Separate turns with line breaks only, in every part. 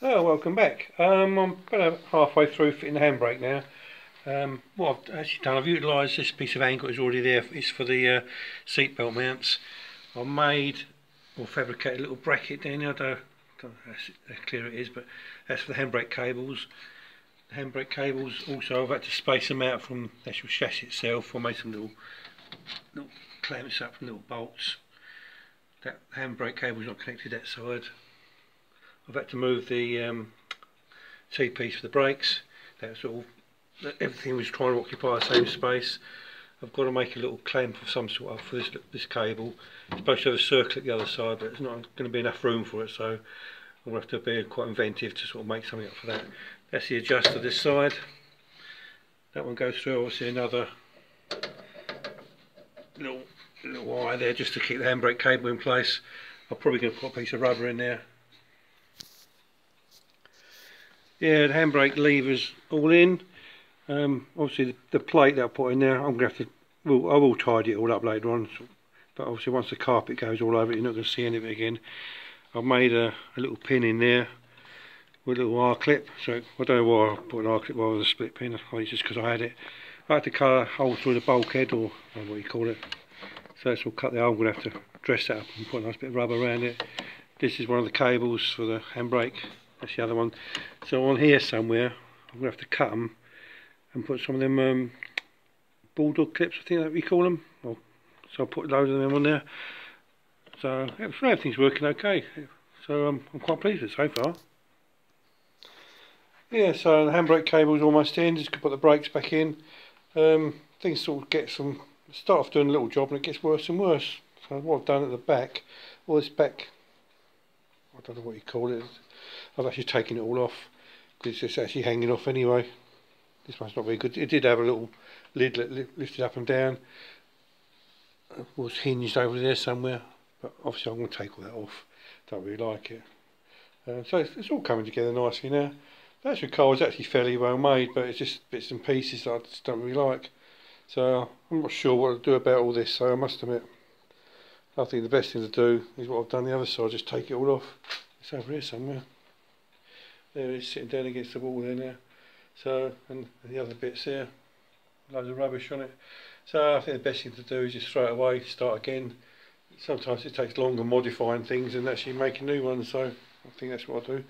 Oh, welcome back. Um, I'm about halfway through fitting the handbrake now. Um, what I've actually done, I've utilised this piece of angle that's already there. It's for the uh, seat belt mounts. I made or fabricated a little bracket down here. I don't, know how clear it is, but that's for the handbrake cables. The handbrake cables also I've had to space them out from the actual chassis itself. I made some little, little clamps up from little bolts. That handbrake cable's not connected that side. I've had to move the um, T-piece for the brakes. That's all. Everything was trying to occupy the same space. I've got to make a little clamp of some sort for this this cable. It's supposed to have a circle at the other side, but it's not going to be enough room for it, so I'm going to have to be quite inventive to sort of make something up for that. That's the adjuster this side. That one goes through obviously another little little wire there just to keep the handbrake cable in place. I'm probably going to put a piece of rubber in there yeah, the handbrake levers all in. Um, obviously, the, the, plate that I put in there, I'm going to have to, well, I will tidy it all up later on. So, but obviously, once the carpet goes all over it, you're not going to see any of it again. I've made a, a little pin in there with a little R clip. So I don't know why I put an R clip rather than a split pin. I think it's just because I had it. I had to cut a hole through the bulkhead, or what you call it. So this all cut the hole. I'm going to have to dress that up and put a nice bit of rubber around it. This is one of the cables for the handbrake that's the other one. So on here somewhere I'm going to have to cut them and put some of them um, bulldog clips I think that we call them so I'll put loads of them on there. So everything's working okay. So um, I'm quite pleased with it so far. Yeah so the handbrake cable's almost in. Just could put the brakes back in. Um, things sort of get some start off doing a little job and it gets worse and worse. So what I've done at the back all this back I don't know what you call it I've actually taken it all off because it's actually hanging off anyway. This one's not very good. It did have a little lid lifted up and down. It was hinged over there somewhere, but obviously I'm going to take all that off. Don't really like it. Uh, so it's, it's, all coming together nicely now. The actual car is actually fairly well made, but it's just bits and pieces that I just don't really like. So I'm not sure what to do about all this, so I must admit. I think the best thing to do is what I've done the other side, just take it all off. It's over here somewhere. There it is, sitting down against the wall there now. So, and the other bits there, loads of rubbish on it. So I think the best thing to do is just throw it away, start again. Sometimes it takes longer modifying things than actually making new ones, so I think that's what I'll do.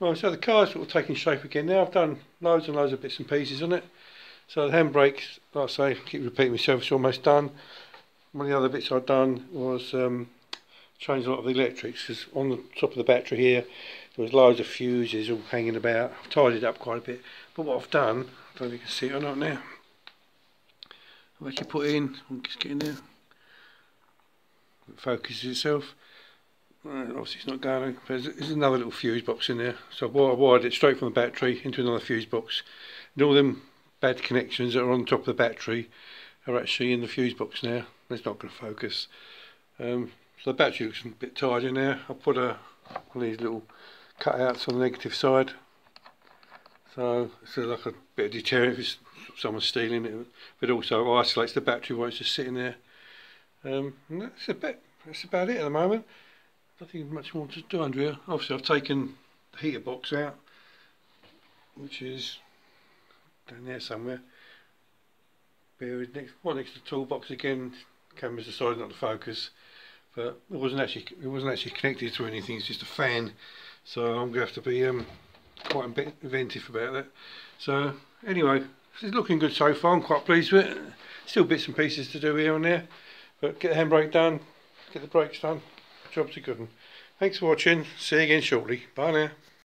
Right, so the car's sort of taking shape again now. I've done loads and loads of bits and pieces on it. So the handbrakes, like I say, keep repeating myself, it's almost done. One of the other bits I've done was um, change a lot of the electrics because on the top of the battery here there was loads of fuses all hanging about. I've tidied it up quite a bit. But what I've done, I don't know if you can see it or not now. I've actually put in, I'm just getting there. It focuses itself. obviously it's not going, there's, there's another little fuse box in there. So I wired it straight from the battery into another fuse box. And all them bad connections that are on top of the battery are actually in the fuse box now. It's not going to focus. Um, so the battery looks a bit tired in there. I'll put a, one of these little cutouts on the negative side. So it's like a bit of deterrent if someone's stealing it, but also isolates the battery while it's just sitting there. Um, that's, a bit, that's about it at the moment. Nothing much more to do under here. Obviously I've taken the heater box out, which is down there somewhere. Buried next, next to the toolbox again. Camera's decided not to focus, but it wasn't actually it wasn't actually connected to anything. It's just a fan. So I'm to have to be um, quite inventive about that. So anyway it's looking good so far I'm quite pleased with it. Still bits and pieces to do here and there but get the handbrake done get the brakes done. Job's a good one. Thanks for watching see you again shortly. Bye now